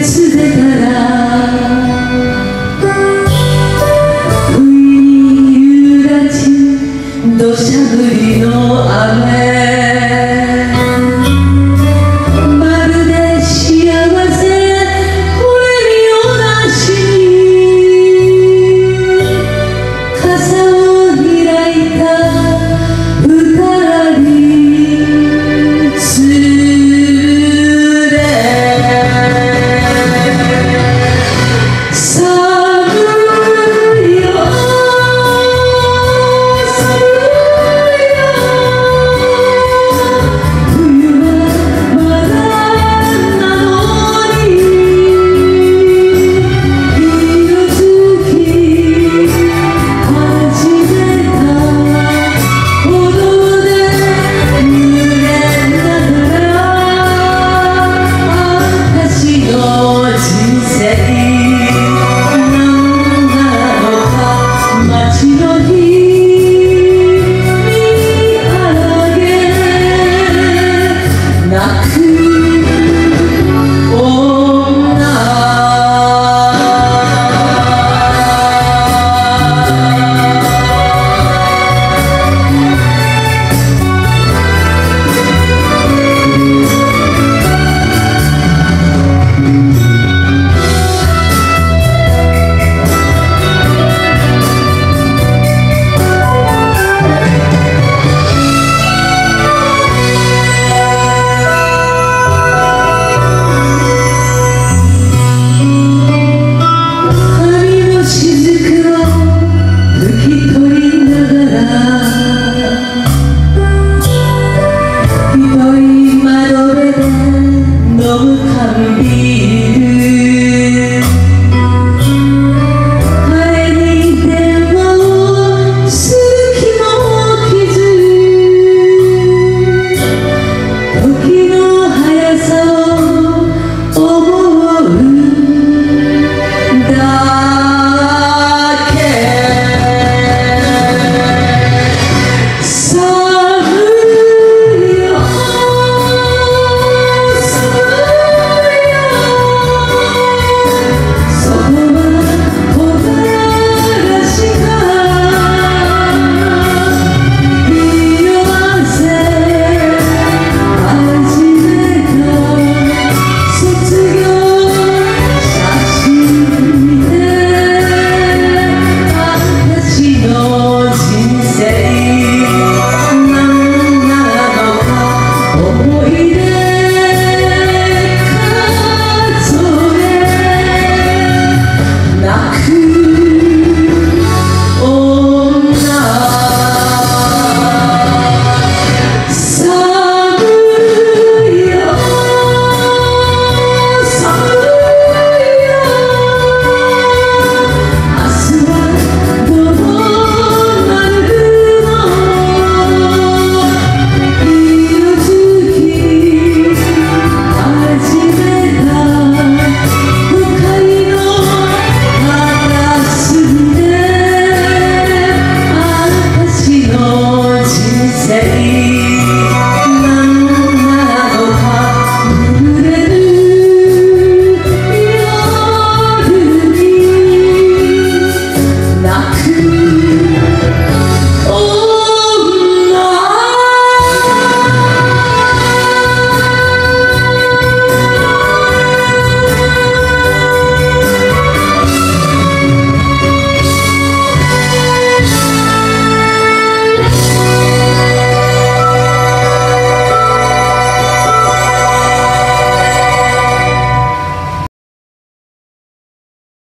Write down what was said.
तुझ धरा